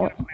point.